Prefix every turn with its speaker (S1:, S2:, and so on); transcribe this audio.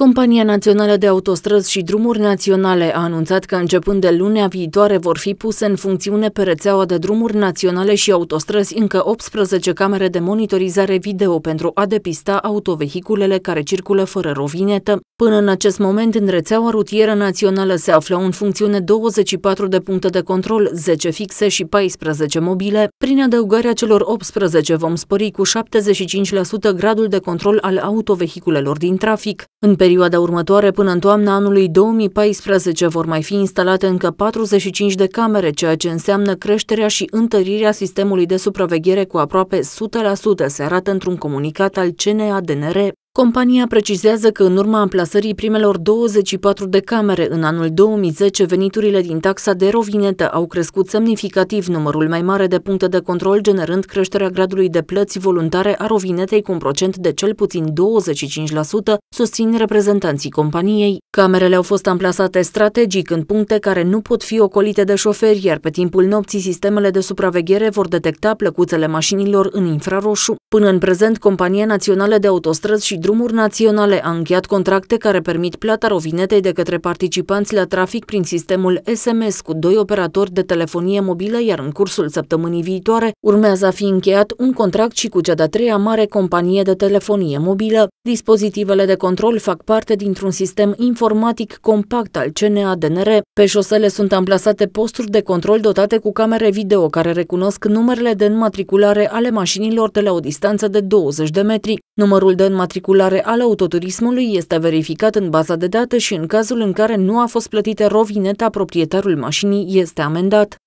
S1: Compania Națională de Autostrăzi și Drumuri Naționale a anunțat că începând de lunea viitoare vor fi puse în funcțiune pe rețeaua de drumuri naționale și autostrăzi încă 18 camere de monitorizare video pentru a depista autovehiculele care circulă fără rovinetă. Până în acest moment, în rețeaua rutieră națională se aflau în funcțiune 24 de puncte de control, 10 fixe și 14 mobile. Prin adăugarea celor 18 vom spări cu 75% gradul de control al autovehiculelor din trafic. În perioada următoare, până în toamna anului 2014, vor mai fi instalate încă 45 de camere, ceea ce înseamnă creșterea și întărirea sistemului de supraveghere cu aproape 100%, se arată într-un comunicat al CNADNR. Compania precizează că în urma amplasării primelor 24 de camere în anul 2010, veniturile din taxa de rovinetă au crescut semnificativ numărul mai mare de puncte de control, generând creșterea gradului de plăți voluntare a rovinetei cu un procent de cel puțin 25%, susțin reprezentanții companiei. Camerele au fost amplasate strategic în puncte care nu pot fi ocolite de șoferi, iar pe timpul nopții sistemele de supraveghere vor detecta plăcuțele mașinilor în infraroșu. Până în prezent, Compania Națională de Autostrăzi și Drumuri Naționale a încheiat contracte care permit plata rovinetei de către participanți la trafic prin sistemul SMS cu doi operatori de telefonie mobilă, iar în cursul săptămânii viitoare urmează a fi încheiat un contract și cu cea de-a treia mare companie de telefonie mobilă. Dispozitivele de control fac parte dintr-un sistem informatic compact al CNADNR. Pe șosele sunt amplasate posturi de control dotate cu camere video care recunosc numerele de înmatriculare ale mașinilor de la o distanță de 20 de metri. Numărul de înmatriculare al autoturismului este verificat în baza de date și în cazul în care nu a fost plătită rovineta, proprietarul mașinii este amendat.